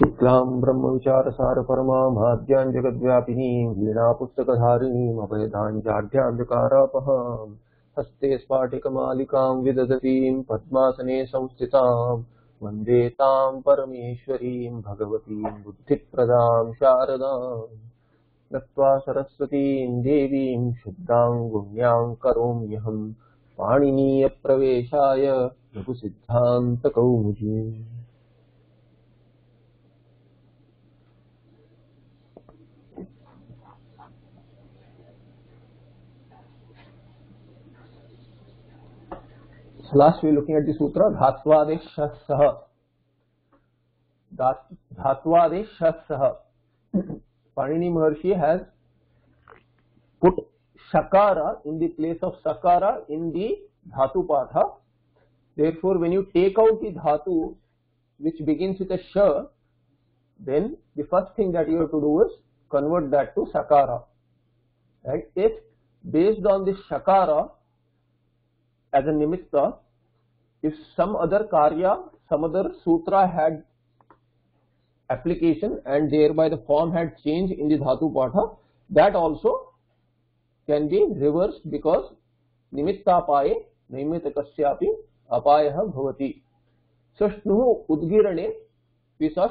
शुक्लां ब्रह्मविचारसारपरमाभाद्यां जगद्व्यापिनीं वीणापुस्तकधारिणीम् अभयदाञ्जाढ्यान्धकारापहाम् हस्ते स्फाटिकमालिकां विदधतीं, पद्मासने संस्थितां, वंदे तां परमेश्वरीं, भगवतीं बुद्धिप्रदां शारदाम् नत्वा सरस्वतीं देवीं शुद्धां गुण्यां करोम्यहम् पाणिनीयप्रवेशाय लघुसिद्धान्तकौमुदीम्। Last we are looking at the sutra Dhatvadesh Dhatvadesh Panini Maharshi has put Shakara in the place of Sakara in the Dhatu Patha. Therefore, when you take out the Dhatu which begins with a Sh, then the first thing that you have to do is convert that to Sakara. Right? If based on the Shakara as a nimitta, if some other karya, some other sutra had application and thereby the form had changed in the dhatu patha, that also can be reversed because nimittapaye naimittakasyapi apayah bhavati. So shnuhu udgirane, saw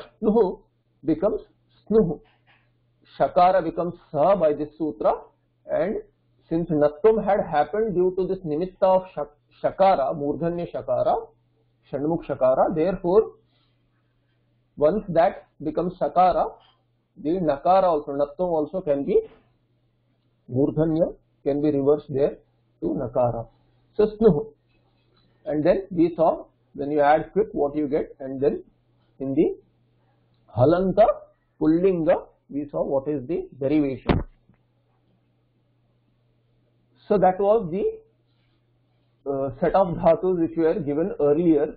becomes snuhu. Shakara becomes sa by this sutra and since Nattum had happened due to this nimitta of Shakara, Murdhanya Shakara, Shanmukh Shakara, therefore, once that becomes Shakara, the Nakara also, Nattum also can be, Murdhanya can be reversed there to Nakara. So, Snuh. And then we saw, when you add quick, what you get, and then in the Halanta, Pullinga, we saw what is the derivation. So that was the uh, set of dhatus which we were given earlier.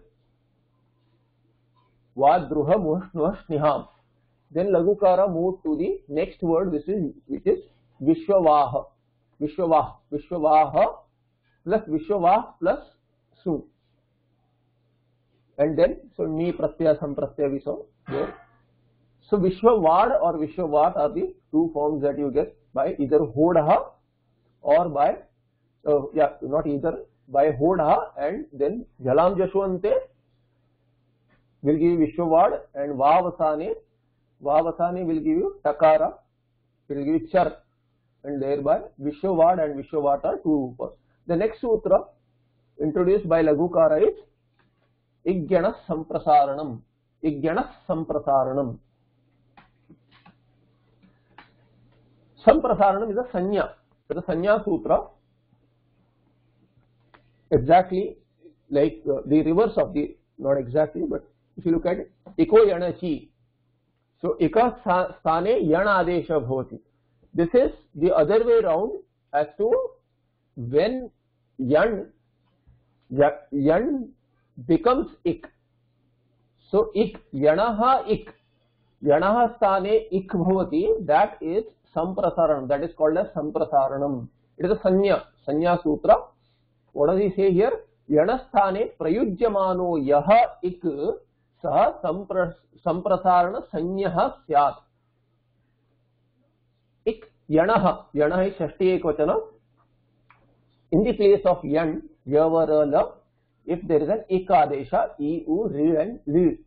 Vadruha Muhnashniham. Then Lagukara moved to the next word which is which is Vishwavaha. Vishwavaha. Vishwavaha plus Vishwavah plus Su. And then so Ni Pratyaya Sampratyaya we there. So Vishwavad or Vishwavat are the two forms that you get by either Hodaha or by uh, yeah not either by Hoda and then Jalam Jashwante will give you Vishwavad and Vavasane Vavasane will give you Takara will give you Char and thereby Vishwavad and Vishwavat are two rupas. The next sutra introduced by Lagukara is Igyana Samprasaranam Igyana Samprasaranam Samprasaranam is a Sanya is a Sanya Sutra exactly like uh, the reverse of the not exactly but if you look at it iko yana chi so ika sthane yana adesha bhavati this is the other way round as to when yan yan becomes ik so ik yanaha ik yanaha sthane ik bhavati that is samprasaranam that is called as samprasaranam it is a sanya sanya sutra what does he say here yanasthane prayujyamano yah ik sah samprasarana sanyah syat ik yanah yanah is shashti ekvachana in the place of yan yavarala if there is an ik adesha e u ri and ri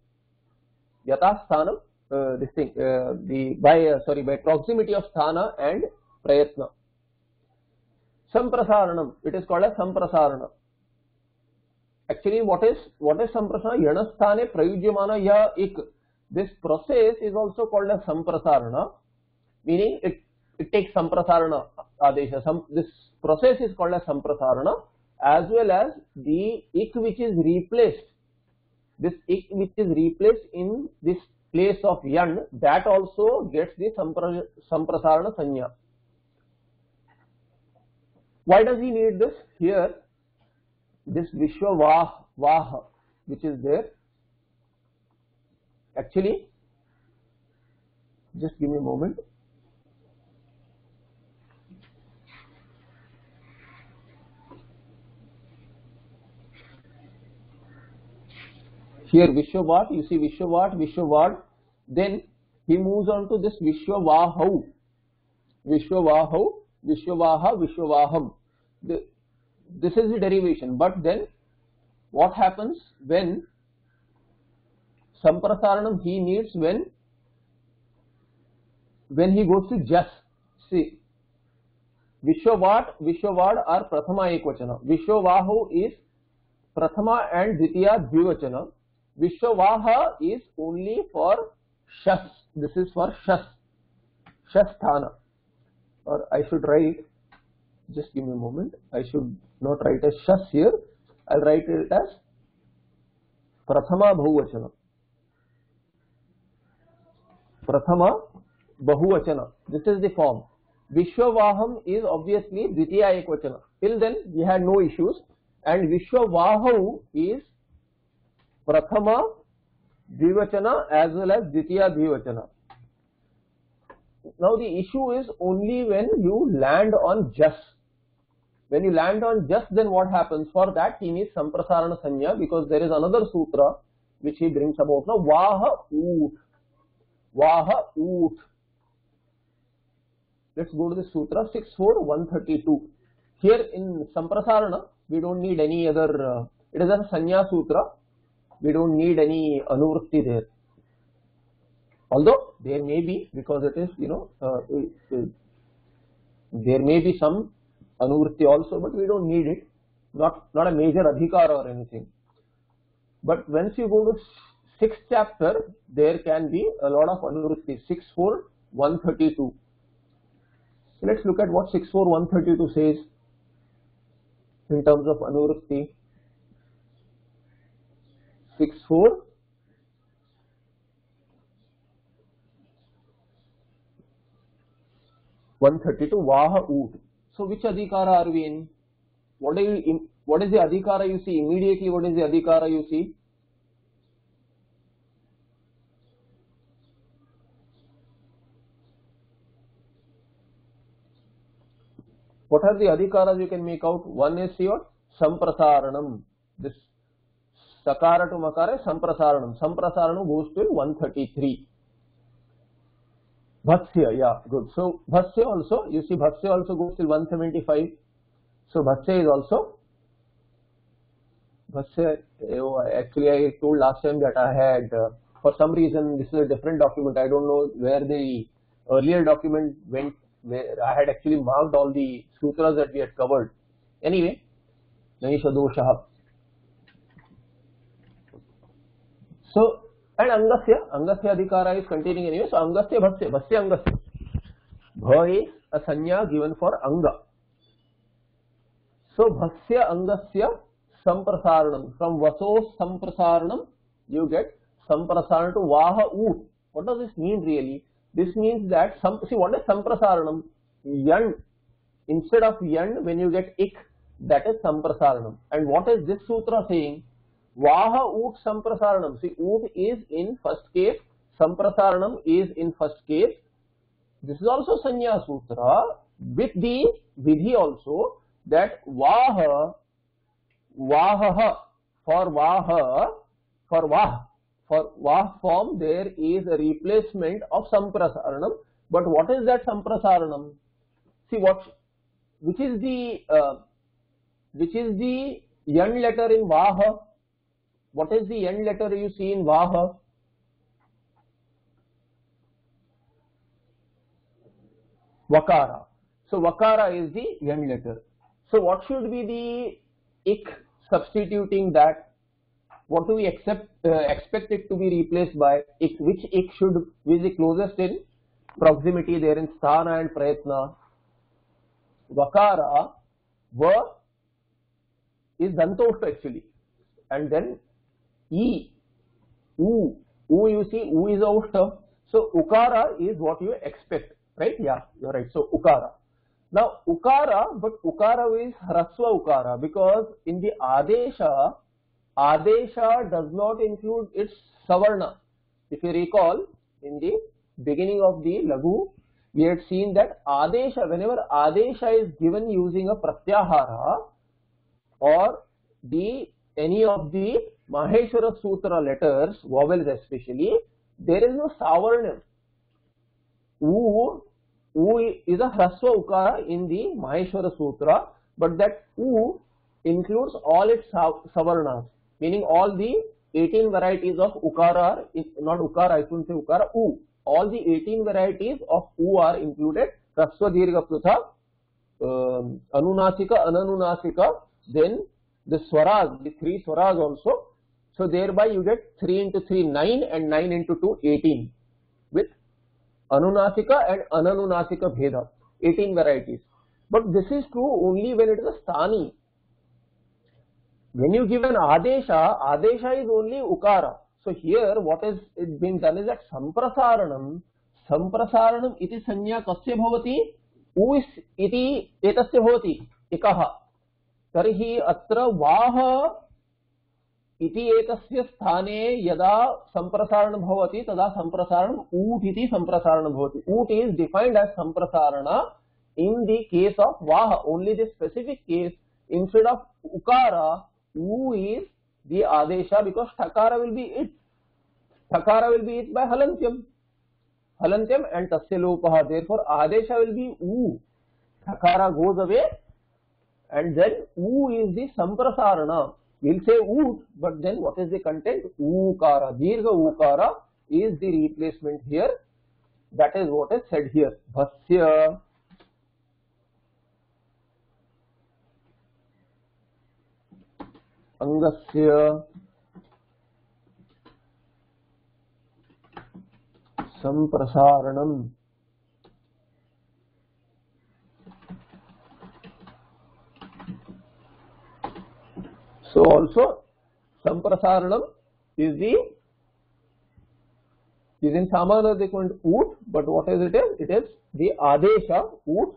yata sthanam uh, this thing uh, the by uh, sorry by proximity of sthana and prayatna Samprasaranam, it is called as Samprasarana. Actually, what is what is Samprasarana? Yanasthane Prayujyamana Ya Ik. This process is also called as Samprasarana, meaning it, it takes Samprasarana Adesha. Some, this process is called as Samprasarana as well as the Ik which is replaced. This Ik which is replaced in this place of Yan, that also gets the Sampra, Samprasarana Sanya. Why does he need this? Here, this Vishwa Vah, Vah which is there, actually, just give me a moment. Here Vishwavat, you see Vishwavat, Vishwavad, then he moves on to this Vishwavahau. Vishwavahau, Vishwavaha, Vishwavaham. The, this is the derivation. But then what happens when Samprasaranam he needs when when he goes to just see Vishwavat, Vishwavad are Prathama Ekvachana. Vishwavahu is Prathama and Dvitiya Dvivachana. Vishwavaha is only for Shas. This is for Shas. Shasthana. Or I should write, just give me a moment. I should not write as Shas here. I'll write it as Prathama Bahuvachana. Prathama Bahuvachana. This is the form. Vishwavaham is obviously Dvitiya Ekvachana. Till then we had no issues and Vishwavahu is Prathama Dvivachana as well as Dvitiya Dvivachana. Now the issue is only when you land on just. When you land on just then what happens? For that he needs Samprasarana Sanya because there is another sutra which he brings about now. Vaha Oot. Vaha Oot. Let's go to the sutra 64132. Here in Samprasarana we don't need any other, uh, it is a Sanya sutra. We don't need any Anuvritti there. Although there may be because it is you know uh, there may be some anuvritti also but we don't need it. Not not a major adhikar or anything. But once you go to sixth chapter there can be a lot of anuvritti 6 4 132 so let's look at what 6 4 132 says in terms of anuvritti 6 4 132 Vaha Oot. So which Adhikara are we in? What, are you, what is the Adhikara you see? Immediately what is the Adhikara you see? What are the Adhikaras you can make out? One is your Samprasaranam. This Sakara to Makara Samprasaranam. Samprasaranam goes to 133. Bhatsya, yeah, good. So Bhatsya also, you see Bhatsya also goes till 175. So Bhatsya is also, Bhatsya, oh, actually I told last time that I had, uh, for some reason this is a different document, I don't know where the earlier document went, where I had actually marked all the sutras that we had covered. Anyway, Naisha Dosha. So and angasya angasya adhikara is continuing anyway so angasya bhasya bhasya angasya bha is a sanya given for anga so bhasya angasya samprasaranam from vaso samprasaranam you get samprasaranam to vaha oot what does this mean really this means that some see what is samprasaranam yan instead of yan when you get ik that is samprasaranam and what is this sutra saying Vaha Oot Samprasaranam. See, Oot is in first case, Samprasaranam is in first case. This is also Sanya Sutra with the Vidhi also that Vaha, Vaha, for Vaha, for Vah, for Vah form there is a replacement of Samprasaranam. But what is that Samprasaranam? See what, which is the, uh, which is the Yan letter in Vaha? What is the end letter you see in Vaha? Vakara. So Vakara is the end letter. So what should be the ik substituting that? What do we accept, uh, expect it to be replaced by? Ik, which ik should be the closest in proximity there in sthana and prayatna? Vakara, va is dantoshta actually. And then E, U, U you see, U is a So Ukara is what you expect, right? Yeah, you're right. So Ukara. Now Ukara, but Ukara is Hraswa Ukara because in the Adesha, Adesha does not include its Savarna. If you recall, in the beginning of the Lagu, we had seen that Adesha, whenever Adesha is given using a Pratyahara or the any of the Maheshwara Sutra letters, vowels especially, there is no savarnam. U, U is a hraswa ukara in the Maheshwara Sutra, but that U includes all its savarnas, meaning all the 18 varieties of ukara not ukara, I shouldn't say ukara, U. All the 18 varieties of U are included. Rasva Dirgha Prutha, um, Anunasika, Ananunasika, then the swaras, the three swaras also. So thereby you get 3 into 3, 9 and 9 into 2, 18 with Anunasika and Ananunasika Bheda, 18 varieties. But this is true only when it is a Stani. When you give an Adesha, Adesha is only Ukara. So here what is it being done is that Samprasaranam, Samprasaranam iti sanya kasya bhavati, U iti etasya bhavati, ikaha. तर्हि अत्र वाह इति एकस्य स्थाने यदा संप्रसारण भवति, तदा संप्रसारण ऊट इति संप्रसारण भवति। ऊट is defined as samprasarana in the case of वाह only the specific case instead of उकारा ऊ इज़ द आदेशा बिकॉज़ ठकार विल बी इट ठकार विल बी इट बाय हलंत्यम हलंत्यम एंड तस्य लोपः देयरफॉर आदेशा विल बी ऊ ठकारा goes away and then u is the samprasarana. We'll say oot, but then what is the content? Ukara. Dirgha ukara is the replacement here. That is what is said here. Bhasya. Angasya. Samprasaranam. So also Samprasaranam is the is in Samana they called Oot, but what is it is? It is the Adesha Oot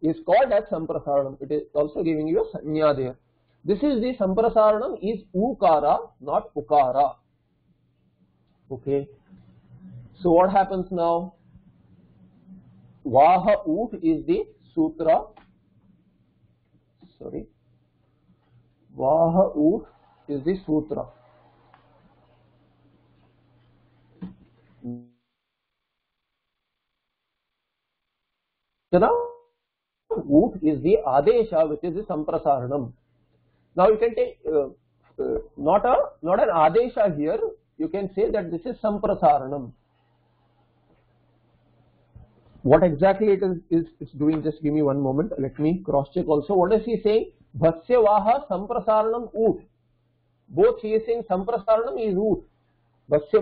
is called as Samprasaranam. It is also giving you a Sanya there. This is the Samprasaranam is Ukara, not Ukara. Okay. So what happens now? Vaha Oot is the Sutra. Sorry. Vaha Ut is the sutra. Ut is the Adesha which is the Samprasaranam. Now you can take uh, uh, not a not an Adesha here, you can say that this is Samprasaranam. What exactly it is, is, is doing, just give me one moment, let me cross check also. What is he saying? भस्य संप्रसारण ऊट both he Singh संप्रसारण is ऊट भस्य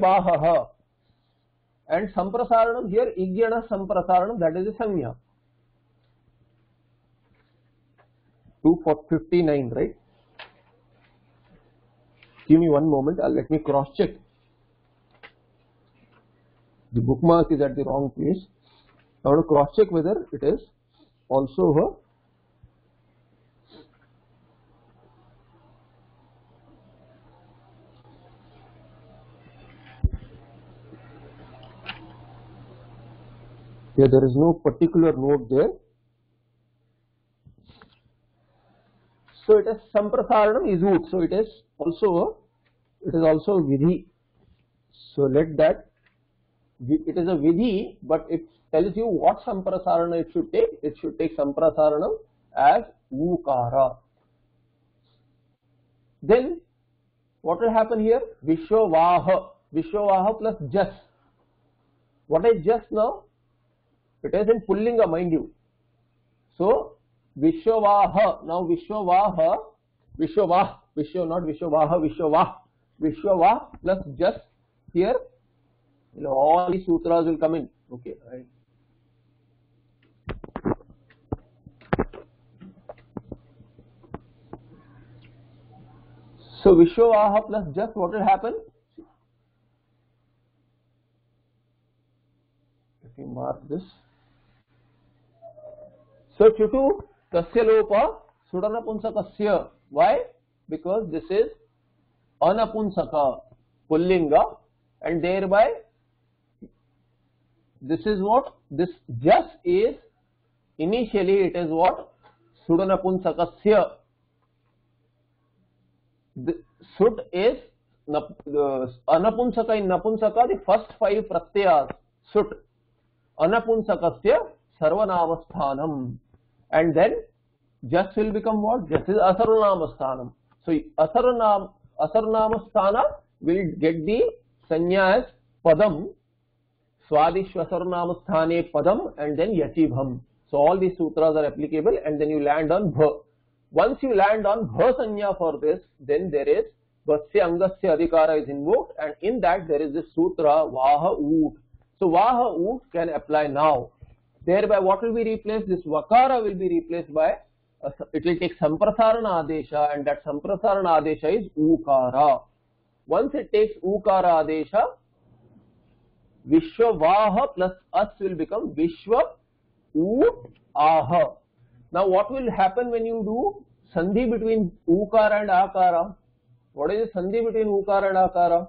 and संप्रसारण here इज्ञण संप्रसारण that is a sanjna. Two four fifty nine right give me one moment I let me cross check the bookmark is at the wrong place cross check whether it is also here Here there is no particular note there. So it is samprasaranam is root. So it is also it is also vidhi. So let that it is a vidhi, but it tells you what samprasarana it should take. It should take samprasaranam as ukara. Then what will happen here? Vishwavaha. Vishwavaha plus jas. What is jas now? It is in Pullinga, mind you. So, Vishwavaha. Now, Vishwavaha, Vishwavah, Vishwa, not Vishwavaha, Vishwavah. Vishwavah plus just here, you know, all these sutras will come in. Okay, right. So Vishwavaha plus just what will happen? Let me mark this. So Chutu kasya lopa sudanapunsakasya. Why? Because this is anapunsaka pullinga and thereby this is what this just is initially it is what sudanapunsakasya. The sud is uh, anapunsaka in napumsaka the first five pratyas sut anapunsakasya sarvanamasthanam. And then just will become what? Just is asarvanamasthanam. So asarvanam, asarvanamasthana will get the sanya as padam, swadishvasarvanamasthane padam and then yachibham. So all these sutras are applicable and then you land on bha. Once you land on bha sanya for this, then there is vasya angasya adhikara is invoked and in that there is this sutra vaha u So vaha u can apply now Thereby what will be replaced? This Vakara will be replaced by, uh, it will take Samprasarana Adesha and that Samprasarana Adesha is Ukara. Once it takes Ukara Adesha, Vishwa Vaha plus As will become Vishwa Ut Aha. Now what will happen when you do Sandhi between Ukara and Akara? What is the sandhi between ukara and akara?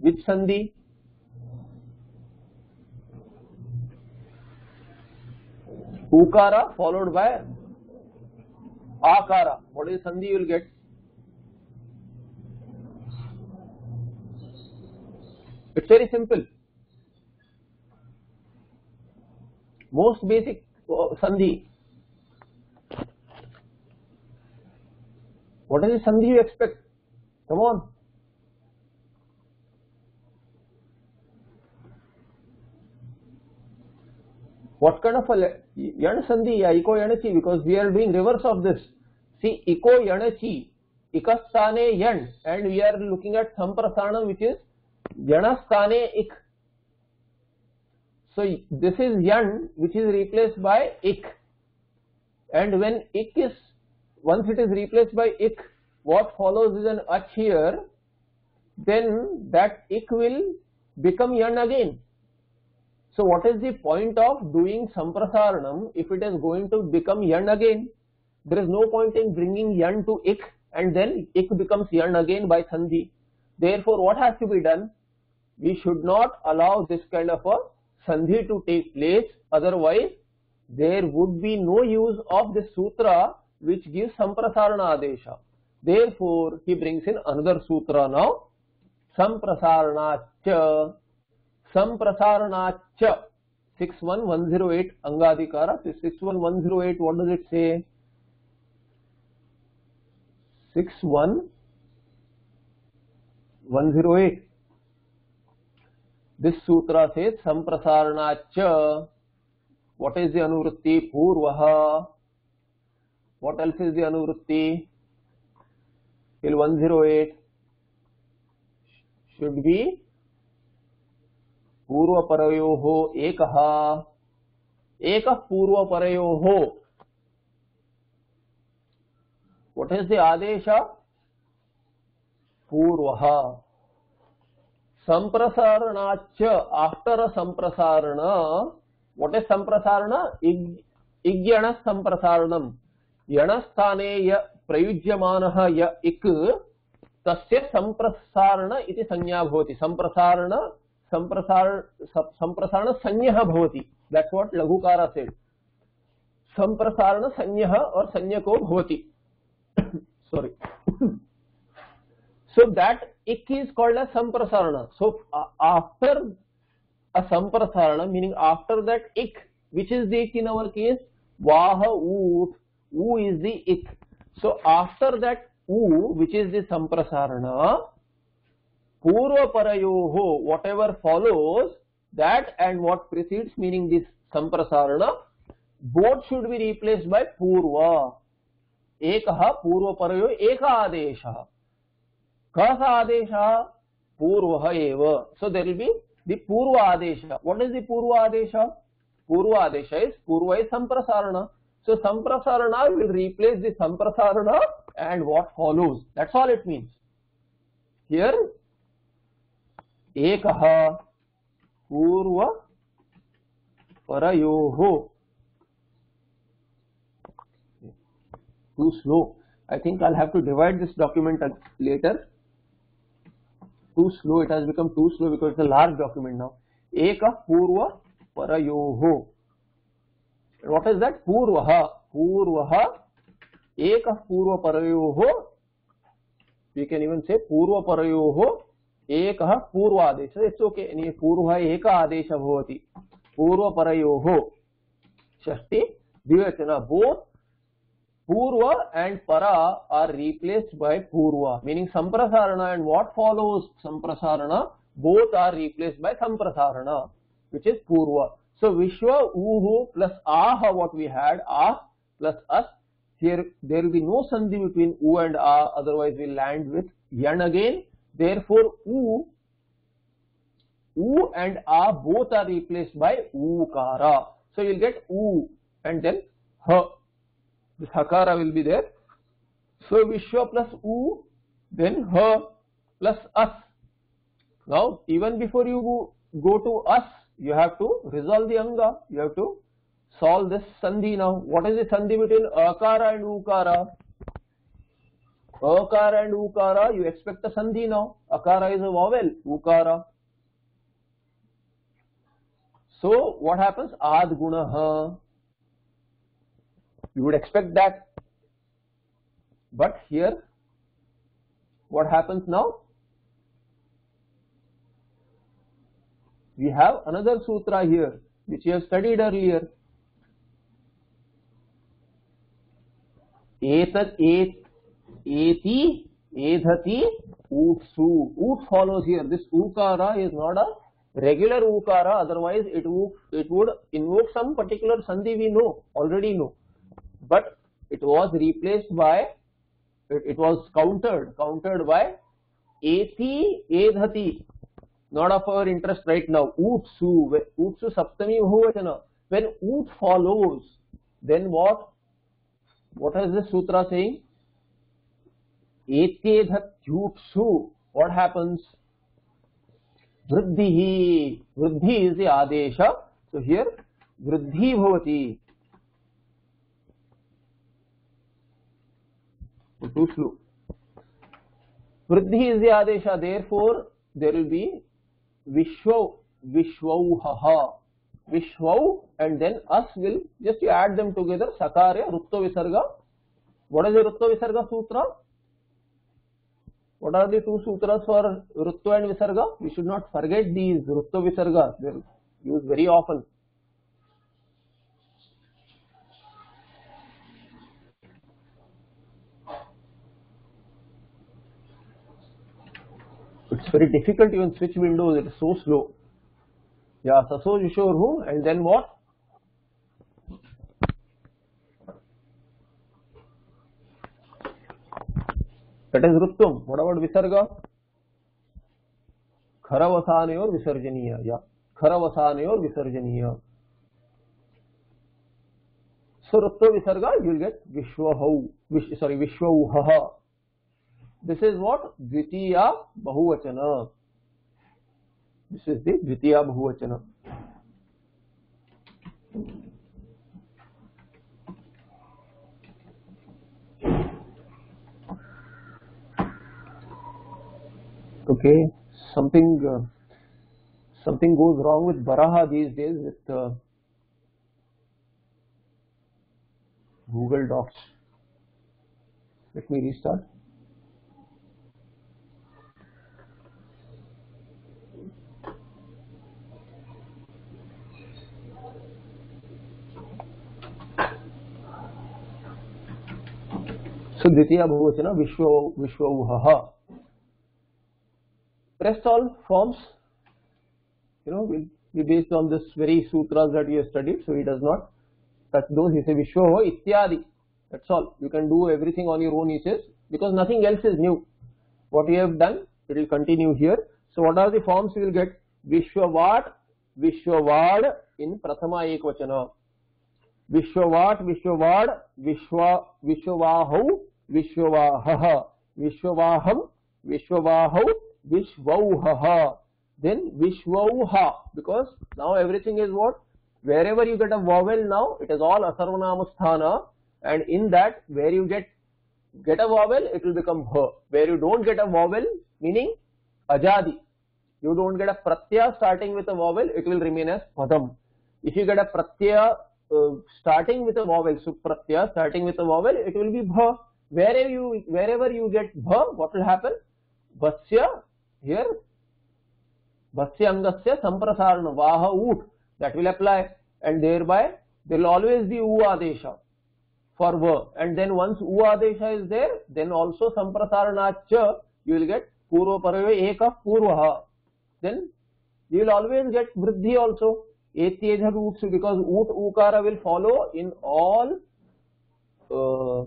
Which sandhi? Ukara followed by akara. What is sandhi you will get? It's very simple. Most basic uh, sandhi What is the Sandhi you expect? Come on. What kind of a Yan Sandhi, Iko Yanachi, because we are doing reverse of this. See, Iko Yanachi, Ikastane Yan, and we are looking at Samprasana, which is Yanastane Ik. So, this is Yan, which is replaced by Ik. And when Ik is once it is replaced by ik, what follows is an ach here, then that ik will become yan again. So what is the point of doing samprasaranam if it is going to become yan again? There is no point in bringing yan to ik and then ik becomes yan again by sandhi. Therefore what has to be done? We should not allow this kind of a sandhi to take place otherwise there would be no use of this sutra which gives samprasarana adesha. Therefore, he brings in another sutra now. Samprasaranacha. संप्रसारणाच 61108 अंगाधिकार। At what does it say 61108 this सूत्र से संप्रसारणाच what is the अनुवृत्ति? पूर्व। What else is the अनुवृत्ति? इल 108 should be पूर्व हो एक। एक पूर्व परयो हो वट इज़ द आदेश? पूर्व। संप्रसारणाच आफ्टर संप्रसारण। What is संप्रसारण? इग्यण संप्रसारण यणस्थाने य, प्रयुज्यमान इक्। तस्य संप्रसारण इति संज्ञा भवति। संप्रसारण संप्रसारण संप्रसारण संज्ञ होती दैट्स व्हाट लघुकार सेड संप्रसारण संज्ञ और संज्ञ को होती सॉरी सो दैट इक is called a samprasarana. So after a samprasarana meaning after that इक which is the in our case वाह ऊट ऊ इज़ द इक सो आफ्टर दैट ऊ विच इज़ द संप्रसारण पूर्व परयो whatever follows that and what precedes meaning this samprasarana both should be replace by purva एक पूर्व परयो एक आदेश कदेश पूर्व सो देर पूर्व आदेश वॉट इज़ दूर्व आदेश पूर्व आदेश इज़ पूर्व इज़ संप्रसारण so संप्रसारण will replace the samprasarana and what follows that's all it means here एक पूर्व पर too slow I think I have to divide this document later too slow it has become too slow because it's a large document now एक पूर्व पर what is that पूर्व पूर्व एक पूर्व पर यू कैन इवन से पूर्व पर एक पूर्व आदेश ओके पूर्व एक आदेश पूर्वपर षि द्विवचन बोर्ड पूर्व एंड परा आर रीप्लेस्ड बाय पूर्व। Meaning संप्रसारण and what follows संप्रसारण both are replaced by संप्रसारण which is पूर्व। सो विश्व ऊह plus ah what we had ah plus us here will be no sandhi between ऊ एंड आ otherwise we land with N again Therefore, U, U and Ah both are replaced by Ukara. So you will get U and then Ha this hakara will be there. So Vishwa plus U, then her plus us. Now even before you go, to us, you have to resolve the anga. You have to solve this sandhi now. What is the sandhi between akara and ukara? Akara and ukara, you expect a sandhi now. Akara is a vowel, ukara. So what happens? Ad gunaha you would expect that. But here, what happens now? We have another sutra here, which we have studied earlier. Et, eti, edhati, utsu. Ut follows here. This ukara is not a regular ukara, otherwise it would, it would invoke some particular sandhi we know, already know but it was replaced by it, it was countered countered by eti edhati not of our interest right now utsu utsu saptami bahuvachana when ut follows then what what is this sutra saying एकेधत्युत्सु what happens वृद्धि ही वृद्धि is Adesh. So here वृद्धि भवति। टूस्लू vriddhi is adesha therefore will be विश्व विश्वौह विश्वौ and then us will just uh add them together सकार ऋत्व विसर्ग वॉट इज़ ए ऋत्व विसर्ग सूत्र What are the two sutras for Rutto and Visarga? We should not forget these Rutto Visarga, they are used very often. it's very difficult even switch windows, it is so slow. Yeah, Saso who and then what? That is Ruttum. What about Visarga? Kharavasanayor Visarjaniya. Yeah. Kharavasanayor Visarjaniya. So Rutto Visarga, you will get Vishwahau, Vish, sorry, Vishwauhaha. This is what Dvitiya Bahuvachana. This is the Dvitiya Bahuvachana. Okay, something uh, something goes wrong with Baraha these days with uh, Google Docs. Let me restart. So Dvitiya Bahuvachana Vishwa Vishwauhaha. Rest all forms, you know, will be based on this very sutras that you have studied. So he does not touch those. He says Vishwava Ityadi. That's all. You can do everything on your own, he says, because nothing else is new. What we have done, it will continue here. So what are the forms we will get? Vishwavat, Vishwavad in Prathama Ekvachana. Vishwavat, Vishwavad, Vishwa, Vishwahau, Vishwavahah, Vishwavaham, Vishwavahau, Vishwauhaha. Then Vishwauha, because now everything is what? Wherever you get a vowel now, it is all Asarvanamasthana and in that where you get get a vowel, it will become ha. Where you don't get a vowel, meaning ajadi, you don't get a pratyaya starting with a vowel, it will remain as padam. If you get a pratyaya uh, starting with a vowel supratyaya starting with a vowel it will be bha wherever you wherever you get bha what will happen vasya here vasya angasya samprasarana vaha ut that will apply and thereby there will always be u adesha for va and then once u adesha is there then also samprasarana cha you will get purva parave ek of purva then you will always get vriddhi also etyajha roots because ut ukara will follow in all uh,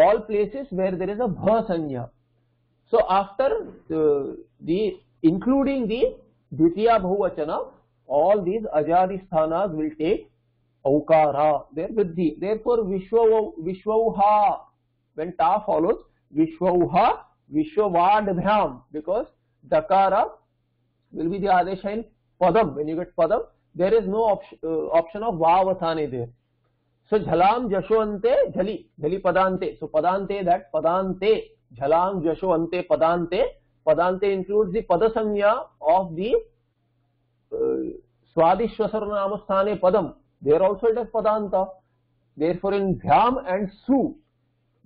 all places where there is a bha sanya so after uh, the including the dvitiya bahuvachana all these ajadi sthanas will take aukara there vriddhi therefore vishwa vishwauha when ta follows vishwauha vishwavadbhyam because dakara will be the adesha in padam when you get padam there is no option, uh, option of vavasane there so jhalam jashwante jhali jhali padante so padante that padante झलांग, जशो, अंते, पदांते। पदांते include पद संज्ञा of the uh, स्वादिश्वसर नाम स्थाने पदम there also it as पदांत। देर फॉर इन भ्याम एंड सु,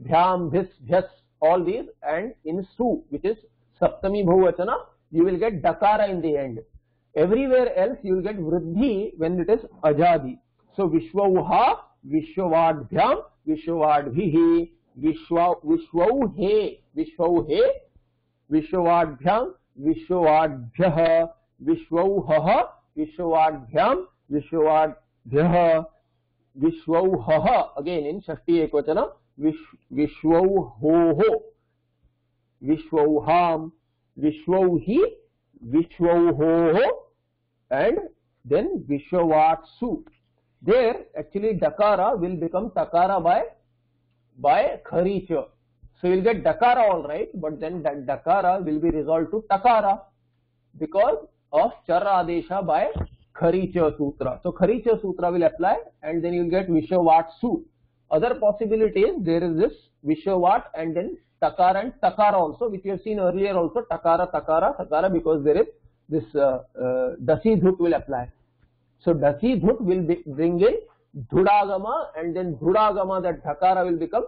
भ्याम, भिस भ्यस ऑल दीज एंड इन सु विच इज़ सप्तमी बहुवचना you will get डकारा in the end everywhere else you will get वृद्धि वेन इट इज़ अजादी। सो विश्व उहा भ्याम विश्ववाड भी ही vishwauha vishwavadbhyam vishwavadbhihi vishwa vishwauhe vishwauhe vishwavadbhyam vishwavadbhyah vishwauhah vishwavadbhyam vishwavadbhyah vishwauhah again in shakti ekvachana विश्वौहोः विश्वौहाम् विश्वौहि विश्वौहोः and then vishwavatsu there actually dakara will become takara by by kharicha so you'll get dakara all right but then that dakara will be resolved to takara because of char adesha by kharicha sutra. So kharicha sutra will apply and then you'll get vishwavatsu other possibility is there is this Vishwavat and then Takara and Takara also which you have seen earlier also Takara, Takara, Takara because there is this uh, uh, Dasi Dhut will apply. So Dasi Dhut will be, bring in Dhudagama and then Dhudagama that Takara will become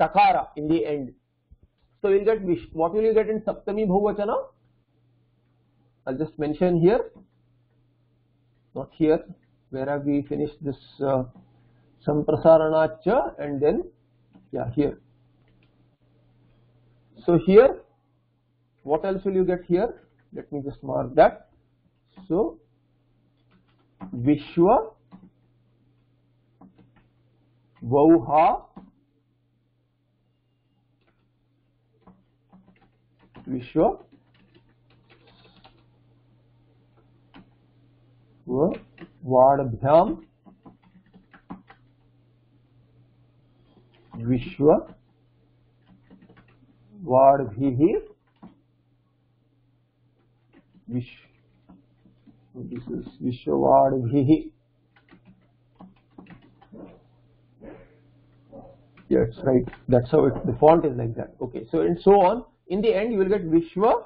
Takara in the end. So we'll get what will you get in Saptami Bhuvachana? I'll just mention here, not here, where have we finished this uh, samprasaranacha and then yeah here so here what else will you get here let me just mark that so vishwa वौहा विश्व। वाढ़ विश्व। वाढ़ विश्व। विश्ववाड़ yes. Right. That's how it, the font is like that. Okay. So and so on. In the end you will get Vishwa.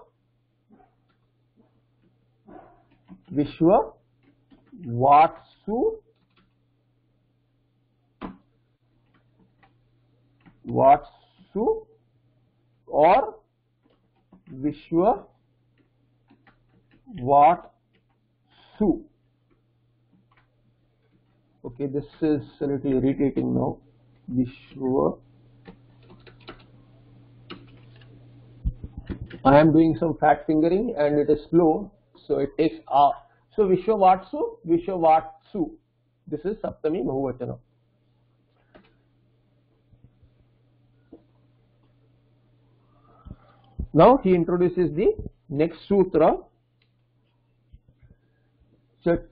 Vishwa Vatsu, Vatsu, or Vishwa Vatsu. okay. This is a little irritating now. Vishwa i am doing some fat fingering and it is slow so it takes a so vishwa vatsu vishwa vatsu this is saptami bahuvachana Now he introduces the next sutra. Chat,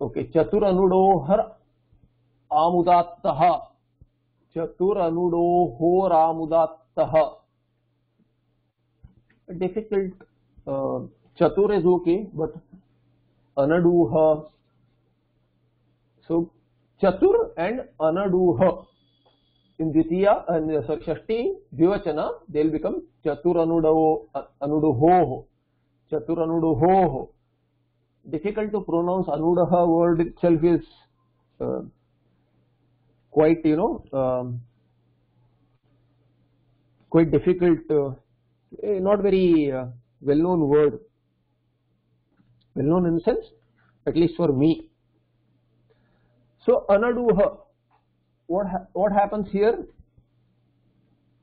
okay, Chaturanudóhar Amudattaha. चतुरनुडो हो रामुदात difficult चतुर is okay but अनडूह। So चतुर and अनडूह। इन द्वितीय षष्टी द्विवचना देल become चतुर अनुडो अनुडुहो हो चतुर अनुडुहो। हो difficult to pronounce अनुडह word itself is quite you know um, quite difficult, uh, eh, not very uh, well known word, well known in sense at least for me. So anaduha, what ha what happens here?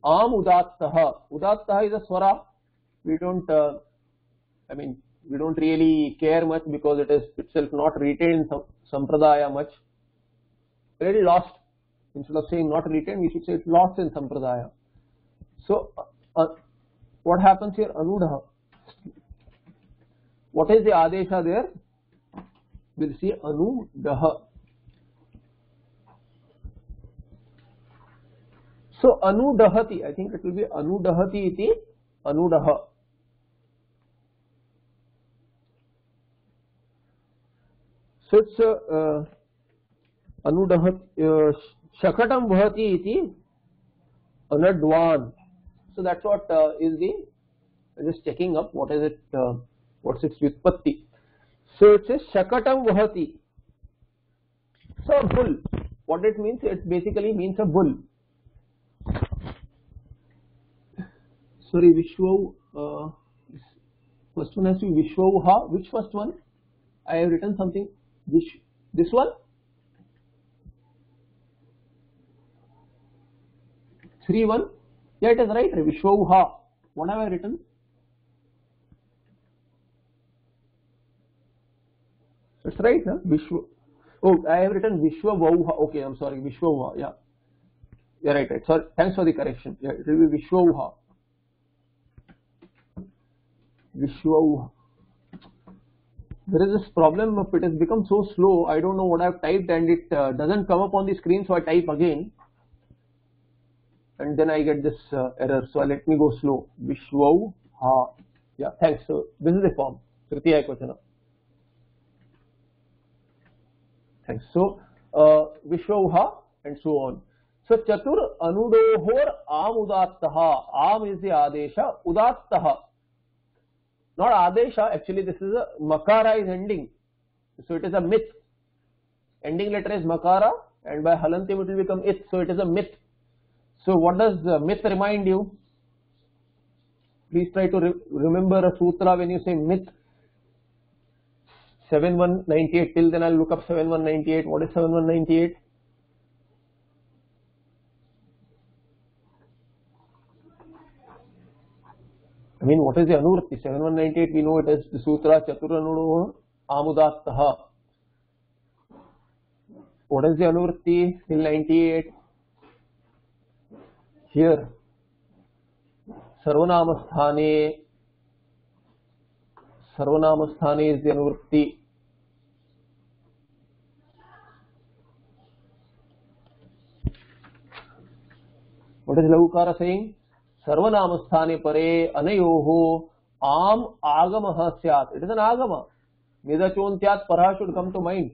Am udattaha. Udattaha is a swara. We don't, uh, I mean, we don't really care much because it is itself not retained in sampradaya much. Very lost. Instead of saying not retained, we should say it's lost in sampradaya. So, uh, uh, what happens here? Anudha. What is the adesha there? We'll see anudaha. So anudahati, I think it will be anudahati iti anudaha. So it's uh, uh, uh, shakatam vahati iti anadvan. So that's what uh, is the just checking up what is it uh, what's its vyutpatti. So it says shakatam vahati. So a bull. What it means? It basically means a bull. sorry Vishwa uh, first one has to be Vishwauha which first one I have written something this this one three one. Yeah it is right. Vishwauha what have I written that's right huh? Vishwa. Oh I have written Vishwauha okay I'm sorry. Vishwauha yeah. Yeah right right. Sorry. Thanks for the correction. Yeah it will be Vishwauha Vishwa. There is this problem it has become so slow. I don't know what I've typed and it uh, doesn't come up on the screen. So I type again, and then I get this uh, error. So let me go slow. Vishwa. Ha. Yeah. Thanks. So this is the form. Tritiya. Thanks. So uh, Vishwa and so on. So Chatur Anudohor Am Udattaha. Am is the Adesha. Udattaha not adesha actually this is a makara is ending so it is a myth ending letter is makara and by halantim it will become it so it is a myth so what does the myth remind you please try to re remember a sutra when you say myth 7198 till then I'll look up 7198 what is 7198 I mean, what is the Anurti? 7198, we know it is the Sutra Chaturanuru Amudattaha. What is the Anurti till 98? Here सर्वनामस्थाने सर्वनामस्थाने is the अनुवृत्ति what is लघुकार saying सर्वनामस्थाने परे अनो आम आगम सैत it is an आगम निदचोन्त्यात् परा should come to mind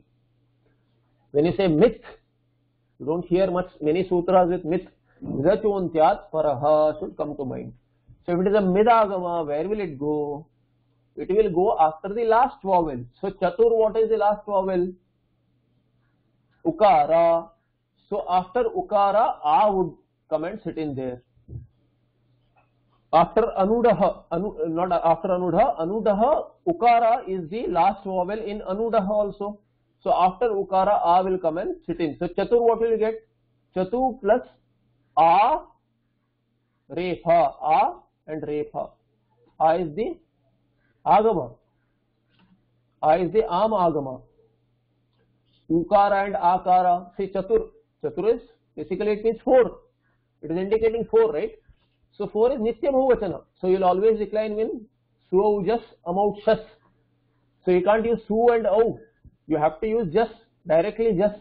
when is a myth you don't hear much many सूत्र विद मिथ nidachontyaat parah should come to mind so if it is a midagama where will it go it will go after the last vowel so chatur what is the last vowel ukara so after ukara a would come and sit in there after anudah anu, not after anudah anudah ukara is the last vowel in anudah also so after ukara a will come and sit in so chatur what will you get chatu plus a refa a and refa a is the agama a is the am agama ukara and akara see chatur. Chatur is basically it means four. It is indicating four right? So 4 is Nitya Bahuvachana. So you will always decline when Su just amount shas. So you can't use Su and Au. You have to use just directly just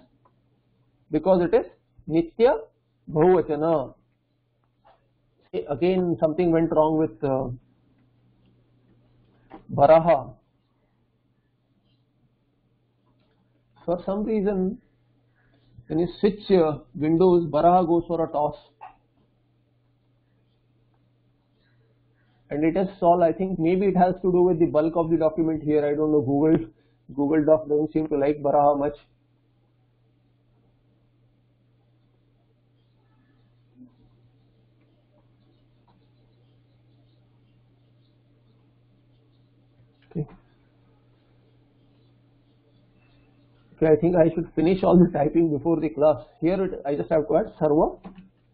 because it is Nitya Bahuvachana. Again something went wrong with uh, Baraha. For some reason when you switch uh, windows Baraha goes for a toss. and it is all I think maybe it has to do with the bulk of the document here I don't know Google Google Doc doesn't seem to like Baraha much Okay. Okay, I think I should finish all the typing before the class. Here it, I just have to add Sarva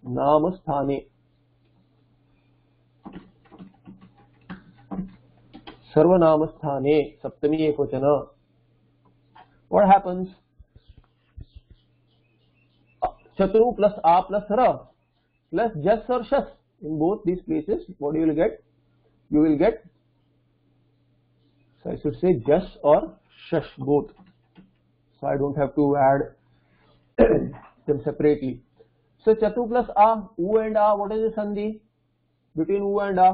Namasthane. Sarvanamasthane, Saptami Ekvachana. What happens? Chaturu plus A plus Ra plus Jas or Shas. In both these places, what you will get? You will get, so I should say Jas or Shash both. So i don't have to add them separately so chatu plus a u and a what is the sandhi between u and a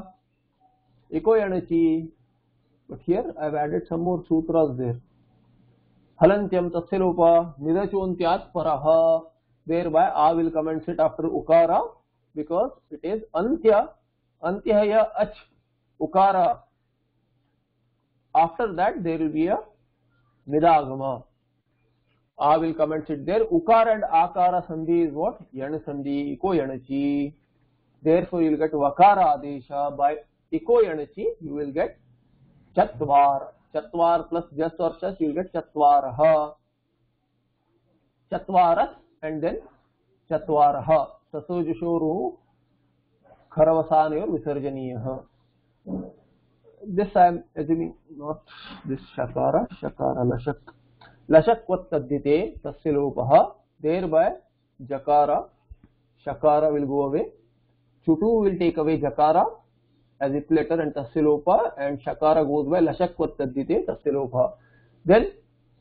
iko yanachi but here i have added some more sutras there halantyam tasya lopa nidachontyaat paraha thereby a will come and sit after ukara because it is antya antya ya ach ukara after that there will be a nidagama a will come and sit there ukara and akara sandhi is what yan sandhi iko yanachi therefore you will get vakara adesha by iko yanachi you will get chatvar chatvar plus jas or shas you will get chatvarah chatvaras and then chatvarah ससोजुषोरु खरवसानयोर विसर्जनीयः this I am assuming not this shakara shakara lashak लशक्वत्ते तस्लोप there by जकार, शकार will go away चुटू will take away जकार as it letter and तस्लोप and शकार goes by लशक्वत्ते तस्लोप then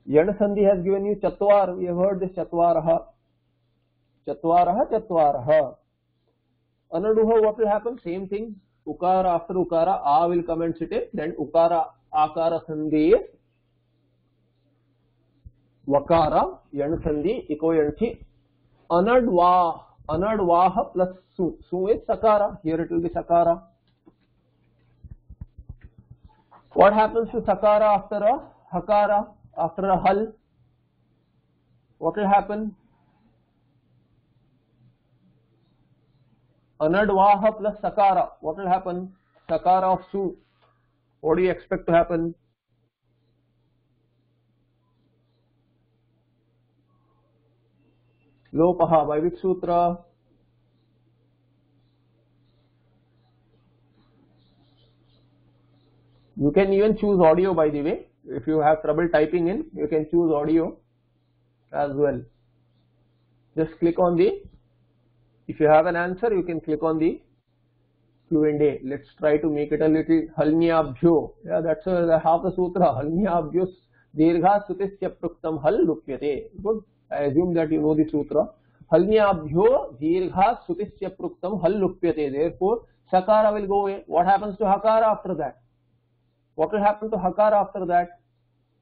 यण संधि has given you चत्वार। You heard this चत्वार। चत्वार चत्वार। अनडुह what will happen same thing उकार after उकार, आ will comment sit it उकार, आकार yan sandhi iko yanchi anadva anadvah plus su su is sakara here it will be sakara what happens to sakara after a hakara after a hal what will happen anadvaha plus sakara what will happen sakara of su what do you expect to happen लोप वैविक सूत्र you can even choose audio by the way if you have trouble typing in you can choose audio as well just click on the if you have an answer you can click on the Q and a let's try to make it a little हल्याभ्यो that half the सूत्र हल्याभ्यो दीर्घा सुतिश्च प्रोक्तम हल लुप्यते good I assume that you know the sutra. Halnyabhyo dirgha sutisya pruktam hal therefore sakara will go away. What happens to hakara after that? What will happen to hakara after that?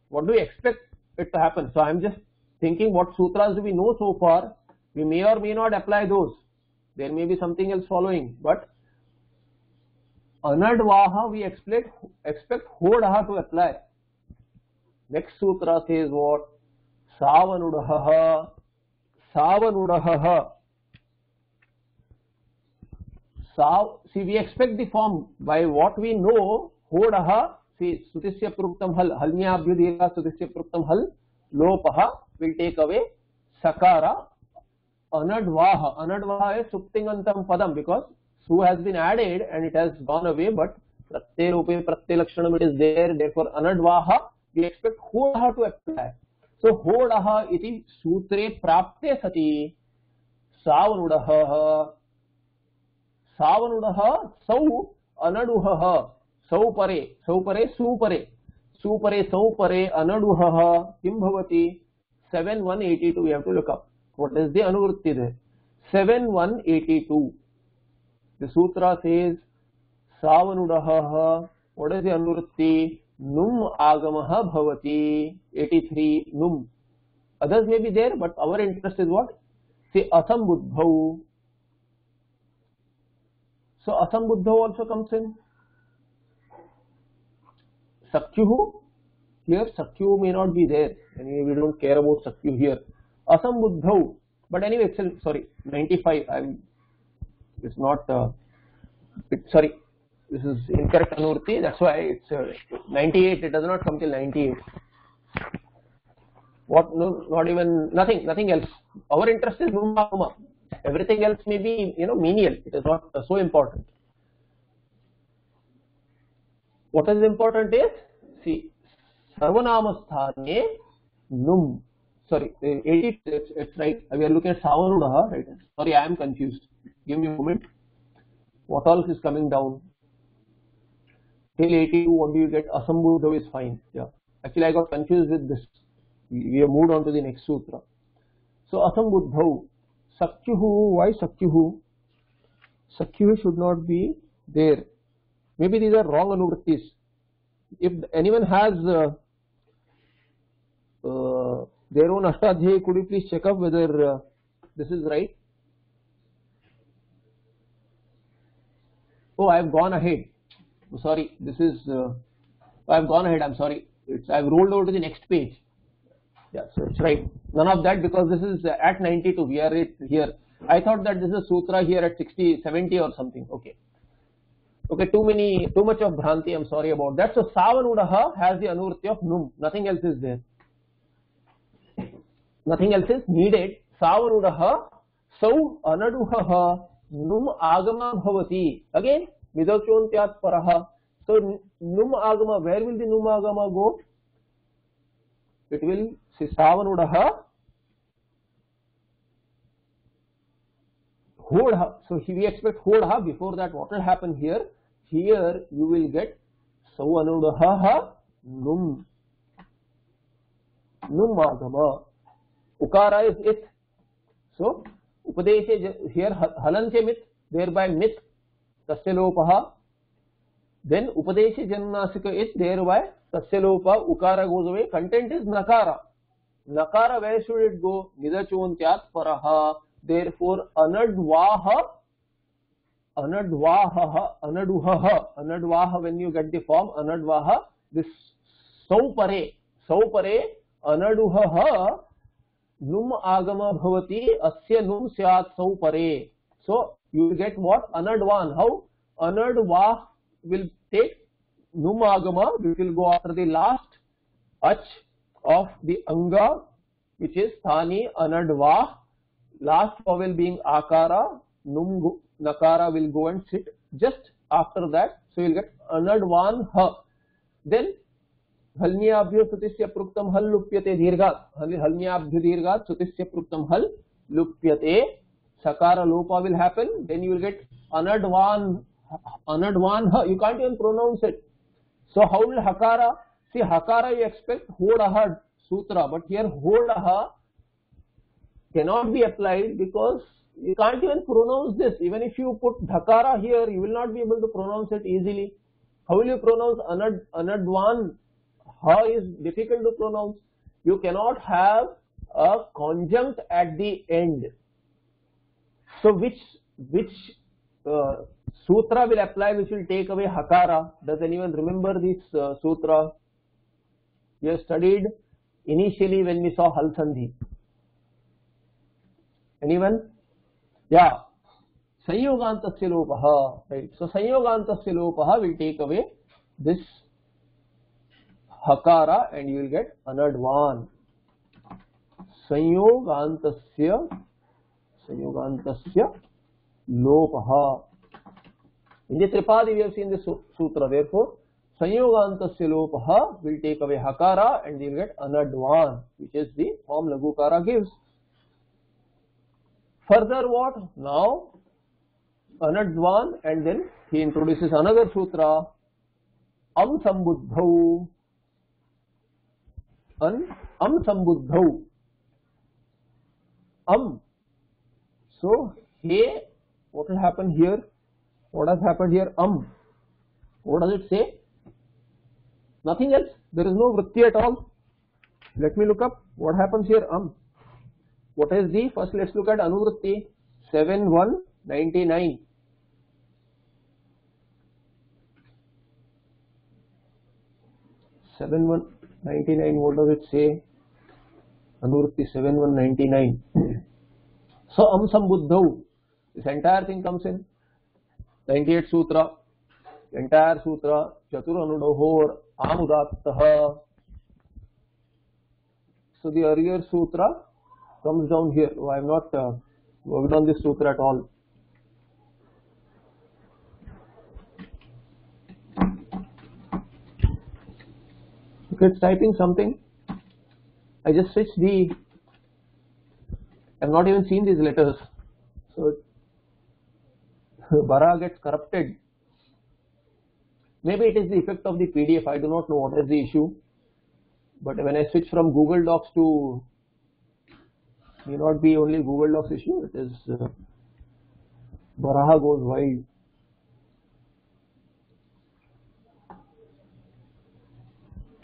What do we expect it to happen? So I am just thinking what sutras do we know so far. We may or may not apply those. There may be something else following. But anadvaha we expect expect hodaha to apply. Next sutra says what expect the form by what we know होड़ सी श्रुति प्रोक्त हल हल्याभ्युदी प्रोक्त हल, लोप will take away सकार, अनडवाह। अनडवाह इज़ सुप्तिंगंत पदम because Sue has been added and it has gone away but प्रत्यय रूपे प्रत्यय लक्षण इट इज़ देयर देयरफॉर अनडवाह we expect who to apply तो होड़ह इति सूत्रे प्राप्त सती। सावनुड। सौ अनडुह। सौ परे। सौ परे सुपरे। सुपरे सौ परे अनडुह। किम भवति? 7182 you have to. Look up what is the अनुवृत्ति दे 7182 द सूत्र सेज सावनुड। व्हाट इज़ द अनुवृत्ति? Num agamah bhavati 83 num others may be there but our interest is what say asam buddhau so asam buddhau also comes in sakyuhu here sakyu may not be there anyway we don't care about sakyu here asam buddhau but anyway it's sorry 95 i'm it's not uh, it, sorry this is incorrect anurti. That's why it's uh, 98 it does not come till 98 what no not even nothing nothing else. Our interest is numma everything else may be you know menial. It is not uh, so important. What is important is see sarvanama sthane num. Sorry 80 it's, it's right. We are looking at savanudaha right? Sorry i am confused. Give me a moment. What else is coming down till 82 what do you get asambudho is fine. Yeah. Actually i got confused with this. We have moved on to the next sutra. So asambudho sakyuhu why sakyuhu sakyuhu should not be there. Maybe these are wrong anuvrittis if anyone has uh, uh, their own ashtadhyayi could you please check up whether uh, this is right? Oh i have gone ahead oh, sorry this is uh, i have gone ahead i'm sorry. It's i've rolled over to the next page. Yeah so it's right. None of that because this is at 92 we are it here. I thought that this is sutra here at 60 70 or something. Okay. Okay too many too much of bhranti i'm sorry about that. So savanudaha has the anurti of num nothing else is there. Nothing else is needed. Savanudaha sau anaduha num agama bhavati. Again विदोचोत्यात् परः so नुम आगम where will दि नुम आगम go it will see सावनुडः होड so he we expect होड before that what will happen here here you will get सवनुडः नुम। नुम आगम उकार इज़ इथ सो उपदेशे हियर हलन से मिथ देयर बाय मिथ तस्य लोपः। देन उपदेशे जन्मनासिक इज़ देयर बाय तस्य लोप उकार गोज कंटेंट इज़ नकार। नकार वेयर शुड इट गो निदचोन परः। देयरफॉर अनडवाह अनडवाह अनडुहः। अनडवाह when you get the form अनडवाह this सौ परे सौ परे अनडुहः नुम आगम भवति अस्य नुम स्यात् सौ परे सो so, you will get what anadvan how anadva will take num agama which will go after the last ach of the anga which is thani anadva last vowel being akara num nakara will go and sit just after that so you will get anadvan ha then हल्न्याभ्यो सुतिस्य प्रोक्तम हल लुप्यते दीर्घात हल्न्याभ्यो दीर्घात सुतिस्य प्रोक्तम हल लुप्यते sakara lopa will happen then you will get anadvan anadvan ha you can't even pronounce it. So how will hakara? See hakara you expect hodaha sutra but here hodaha cannot be applied because you can't even pronounce this. Even if you put dhakara here you will not be able to pronounce it easily. How will you pronounce anad anadvan? Ha is difficult to pronounce? You cannot have a conjunct at the end so which which uh, sutra will apply which will take away hakara does anyone remember this uh, sutra we have studied initially when we saw hal sandhi anyone yeah संयोगांतस्य लोपः right so संयोगांतस्य लोपः will take away this hakara and you will get anadvan संयोगांतस्य संयोगांतस्य लोपः। त्रिपादी we have seen the सूत्र therefore संयोगांतस्य लोपः will take away हकारा एंड यू विल गेट अनडवान व्हिच इज़ द फॉर्म लघुकारा gives further what now अनडवान and then he introduces another सूत्र अम संबुद्धौ अम संबुद्धौ अम so here what will happen here? What has happened here? Um. what does it say? Nothing else. There is no vritti at all. Let me look up. What happens here? Um. what is the? First let's look at anuvritti 7199 7199 what does it say? Anuvritti 7199 so am sambuddhau this entire thing comes in 98 sutra entire sutra chatur anudohor amudattah so the earlier sutra comes down here oh, i have not uh, worked on this sutra at all it's typing something i just switched the i've not even seen these letters. So bara gets corrupted. Maybe it is the effect of the pdf i do not know what is the issue. But when i switch from google docs to may not be only google docs issue it is uh, baraha goes wild.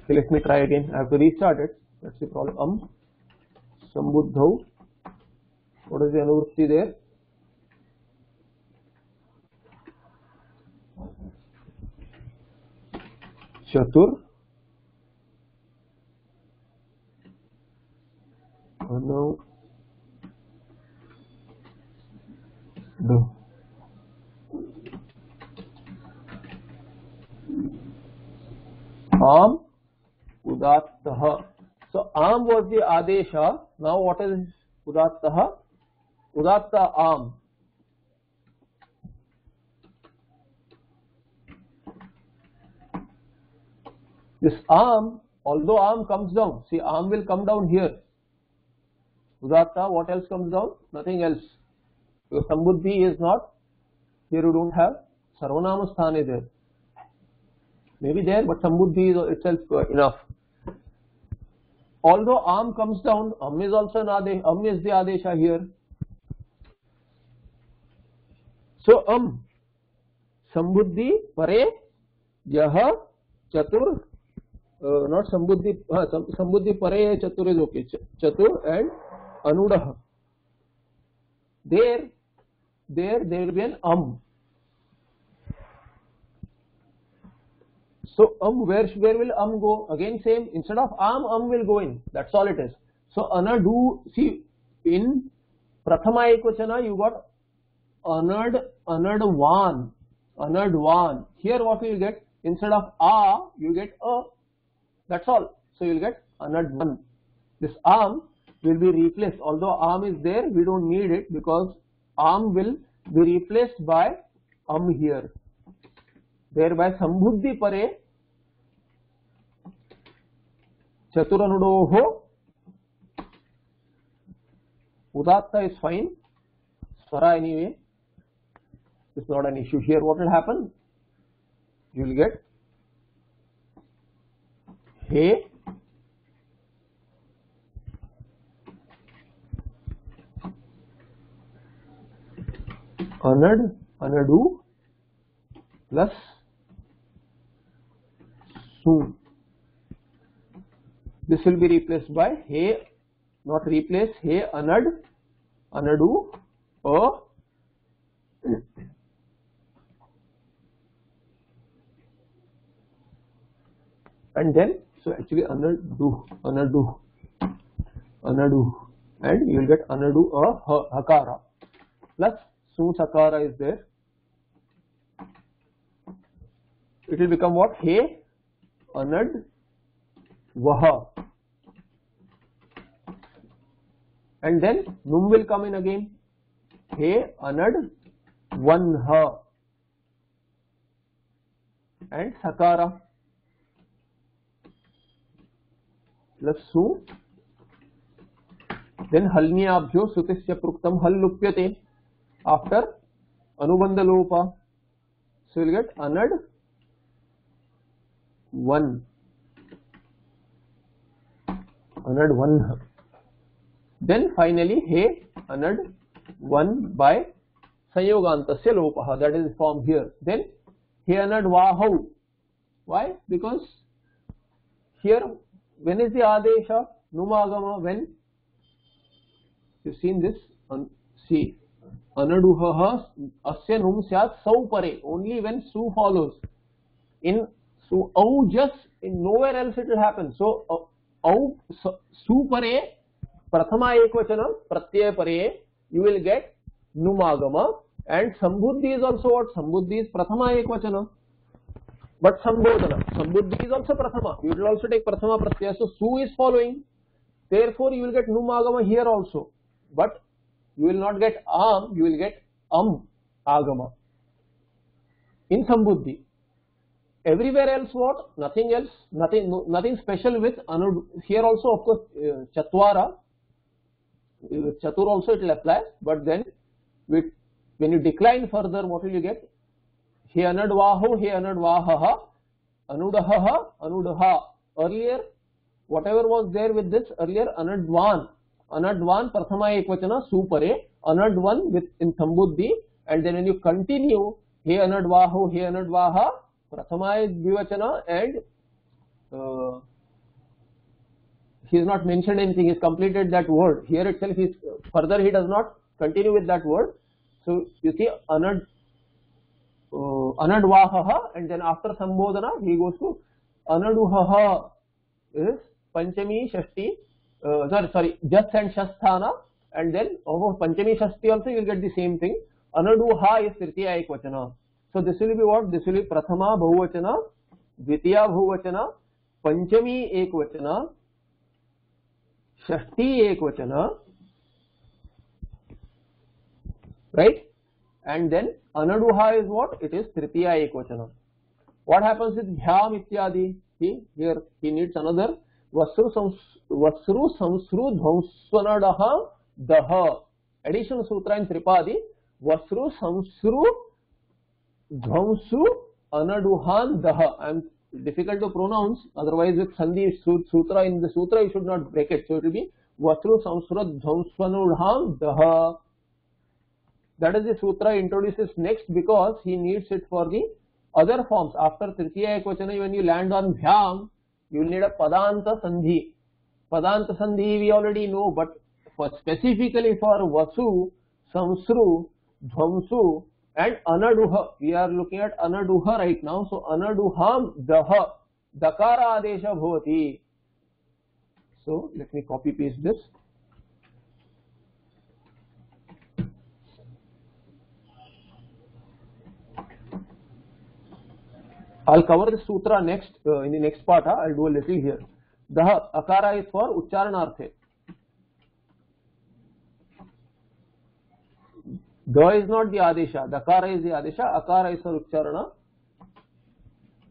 Okay let me try again. I have to restart it. That's the problem. Um sambuddhau what is the anuvrutti there chatur anu do am udattah so am was the adesha now what is udattah उदात्त आम this am although आम comes down see आम will come down here उदात्त what else comes down nothing else संबुद्धि is not here you don't have सर्वनाम स्थान is there may be there but संबुद्धि is itself enough although आम comes down अम is also an आदेश अम is the आदेश आर pare yah chatur uh, not sambuddhi uh, sambuddhi pare chatur is okay Ch chatur and anudah there there there will be an am so um where where will um go again same instead of am um will go in that's all it is so anadu see in prathama ekvachana you got anad anadvan anadvan here what you will get instead of a you get a that's all so you will get anadvan this arm will be replaced although arm is there we don't need it because arm will be replaced by um here thereby sambuddhi pare chaturanudho udatta is fine swara anyway it's not an issue here. What will happen? You will get he anad anadu plus soon. This will be replaced by he not replace he anad anadu a and then so actually anadu anadu anadu. And you will get anadu a hakara. Plus su sakara is there. It will become what? He anad vaha. And then num will come in again. He anad vanha. And sakara plus two then हल आप प्रोक्तम हल लुप्यते। After अनुबंध लोप so will get अनड वन अनड वन देन फाइनली हे अनड वन बाय संयोगांत लोप that is form here then हे अनड वाह why because here when is the adesha numagama when you seen this on see anaduha asya num syat sau pare only when su follows in so au just in nowhere else it will happen so au su pare prathama ekvachanam pratyaya pare you will get numagama and sambuddhi is also what sambuddhi is prathama ekvachanam but sambodhana sambuddhi is also prathama you will also take prathama pratyaya so su is following therefore you will get num agama here also but you will not get am you will get am agama in sambuddhi everywhere else what nothing else nothing no, nothing special with anud here also of course uh, chatvara with chatur also it will apply but then with when you decline further what will you get हे अनडवाहो, हे अनडवाहः, अनुडहः, अनुडहा. Earlier whatever was there with this earlier अनडवान अनडवान प्रथम एकवचन सुपरे अनडवन with in संबुद्धि and then you continue हे अनडवाहो हे अनडवाह प्रथम द्विवचन and he is not mentioned anything. He has completed that word. Here itself is, further he does not continue with that word. So, you see, anad uh, anadvaha and then after sambodhana he goes to anaduha is panchami shashti uh, sorry sorry just and shasthana and then over panchami shashti also you will get the same thing anaduha is tritiya ekvachana so this will be what this will be prathama bahuvachana dvitiya bahuvachana panchami ekvachana वचन right and then anaduha is what it is tritiya ekvachana what happens with bhyam ityadi he here he needs another vasru vasru samsru dhvamsvanadaha daha additional sutra in tripadi vasru samsru dhvamsu anaduhan daha i am difficult to pronounce otherwise with sandhi sutra in the sutra you should not break it so it will be vasru samsru dhvamsvanudham daha that is the sutra introduces next because he needs it for the other forms after tritiya ekvachana when you land on bhyam you need a padanta sandhi padanta sandhi we already know but for specifically for vasu samsru dhvamsu and anaduha we are looking at anaduha right now so anaduham daha dakara adesha bhavati so let me copy paste this I'll cover the sutra next uh, in the next part. Huh? I'll do a little here. The akara is for uchcharanarthe. The is not the adesha. The akara is the adesha. Akara is for uchcharana.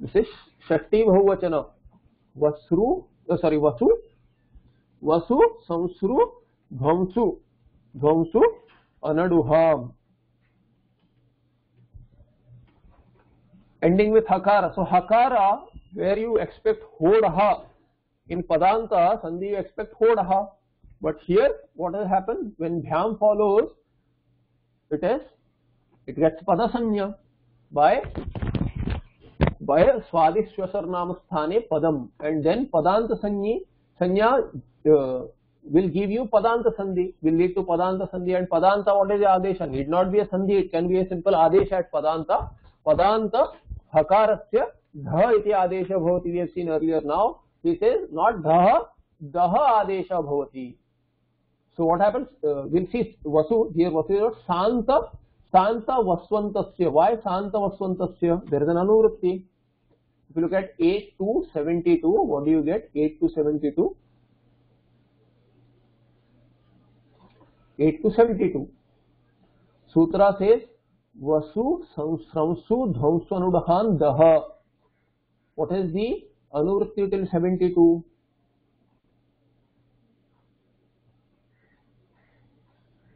This is shakti bahuvachana. Vasru, uh, sorry, vasu, vasu, samsru, dhvamsu, dhvamsu, anaduham. Ending with hakara. So hakara, where you expect hodaha, in padanta, sandhi you expect hodaha. But here, what has happened? When bhyam follows, it is, it gets padasanya by by swadishwasar namasthane padam and then padanta sanyi sanya uh, will give you padanta sandhi will lead to padanta sandhi and padanta what is the adesha need not be a sandhi it can be a simple adesha at padanta padanta हकार से ध इति आदेश होती we have seen earlier now this is not ध, दह आदेश होती so what happens will see Vasu here वसु इज़ शांत शांत वसवंतस्य व्हाई शांत वसवंतस्य देयर इज़ एन अनुवृत्ति if you look at 8 two 72 what do you get 8 two 72 8 to 72. Sutra says वसु संसु ध्वंस दह। वॉट इज़ दी अनुवृत्ति till seventy two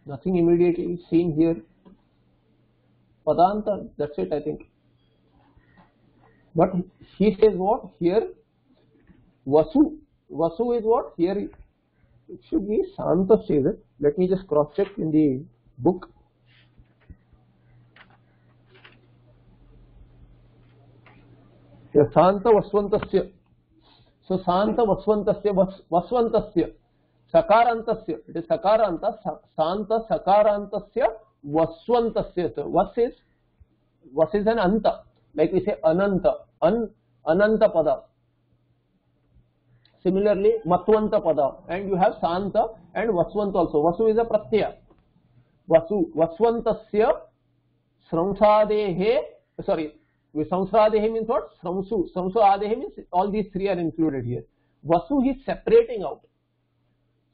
nothing immediately seen here पदांतर that's it I think but he says what here Vasu Vasu is what here it should be शांत says let me just cross check in the book शांत वस्वन्तस्य सो शांत वस्वन्तस्य वस्वन्तस्य सकारान्तस्य it is सकारान्त शांत सकारान्तस्य वस्वन्तस्य so was is was is an anta like we say ananta an ananta similarly matwanta pada and you have santa and vaswanta also vasu is a pratyaya vasu vaswantasya sramsadehe sorry Samsradehi means what? Samsu. Samsu Adehi means all these three are included here. Vasu is separating out.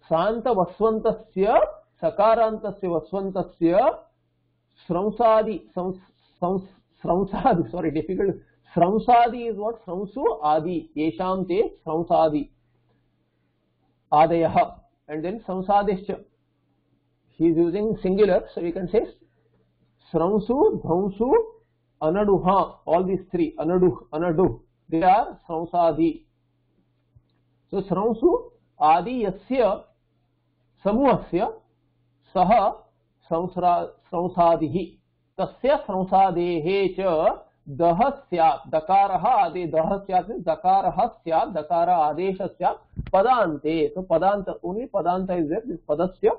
Santa Vaswantasya, Sakarantasya Vaswantasya, Sramsadi, Sramsadi, sorry, difficult. Sramsadi is what? Sramsu Adi. Yesham te Sramsadi. Adayah. And then Samsadesha. He is using singular, so we can say Sramsu, Dhamsu, Anaduha, all these three, Anadu, Anadu, they are Samsadi. So Sramsu, Adi Yasya, Samuhasya, Saha, संसादि तस्य च दह स्यात् आदे दह स्यात् दकारः स्यात् दकार आदेश स्यात् पदान्ते padant only padanta is there this padasya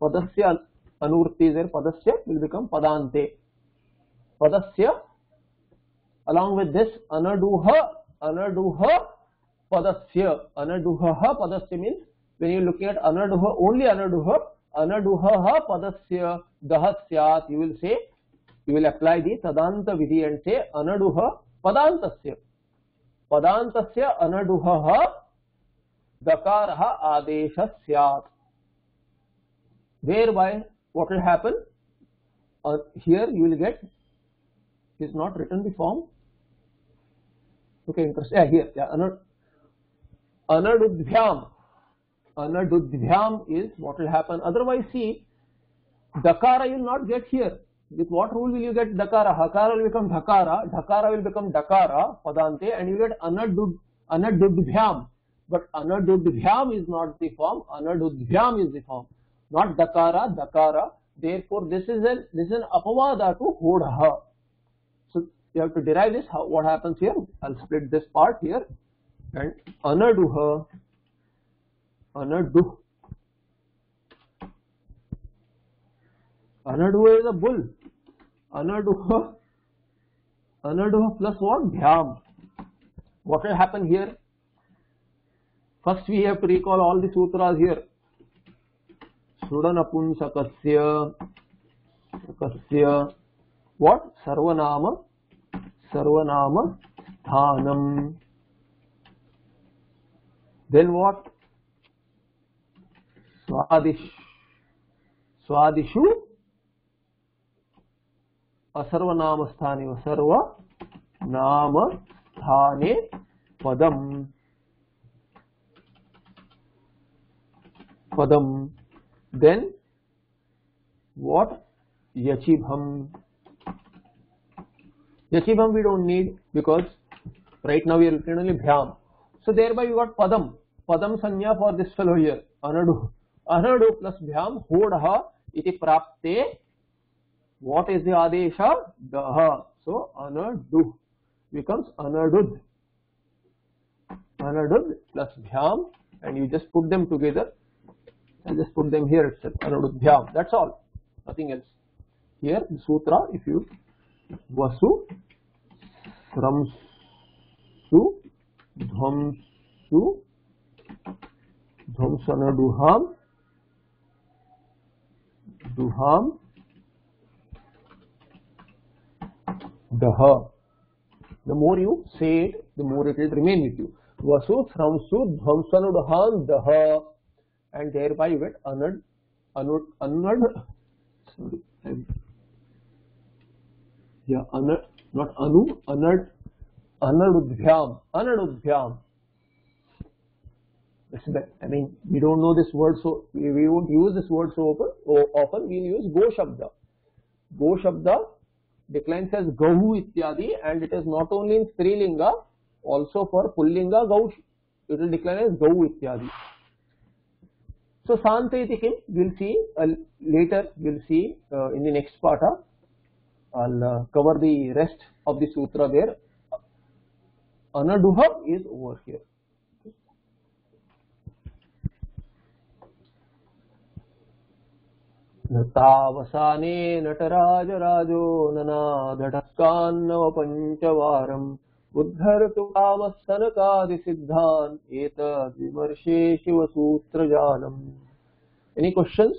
padasya anurti is there padasya will become padante padasya along with this anaduha anaduha padasya anaduha padasya means when you looking at anaduha only anaduha anaduha padasya dah syat you will say you will apply the tadanta vidhi and say anaduha padantasya padantasya anaduha dakarah adesha syat whereby what will happen uh, here you will get is not written the form okay interesting yeah here yeah anad anadudhyam anadudhyam is what will happen otherwise see dakara you will not get here with what rule will you get dakara hakara will become dhakara dhakara will become dakara padante and you get anadud anadudhyam but anadudhyam is not the form anadudhyam is the form not dakara dakara therefore this is an this is an apavada to hodha you have to derive this. How, what happens here? I'll split this part here and anaduha, anadu. Anaduha is a bull. Anaduha, anaduha plus what? Dhyam. What will happen here? First we have to recall all the sutras here. Sudanapunsakasya, sakasya, what? Sarvanama sarvanama sthanam then what swadish swadishu असर्वनाम स्थाने सर्व नाम स्थाने पदम पदम then what yachibham yachibham we don't need because right now we are looking only bhyam. So thereby you got padam. Padam sanya for this fellow here. Anadu. Anadu plus bhyam hodha iti prapte what is the adesha? Daha. So anadu becomes anadud. Anadud plus bhyam and you just put them together. I just put them here itself. Anudhyam that's all. Nothing else. Here the sutra if you वसु क्रमसु ध्वंसु ध्वंसन दुहाम दुहाम दह the more you say the more it is remain with you वसु श्रमसु ध्वंसन उड़हान दह and thereby you get अनड अनड अनड yeah anad not anu anad anadudhyam anadudhyam I mean we don't know this word so we, we won't use this word so often, often we'll use go shabda go shabda declines as gahu ityadi and it is not only in strilinga also for pullinga gau it will decline as gahu ityadi so Santa iti kim we'll see uh, later we'll see uh, in the next part. Uh, I'll uh, cover the rest of the sutra there. Anaduha is over here. नतावसाने नटराजराजो ननादढक्कान्नव पञ्चवारम् उद्धरतु कामः सनकादिसिद्धान् एतद्विमर्शे शिवसूत्रजालम् Any questions?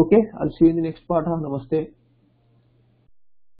Okay, I'll see you in the next part. Namaste.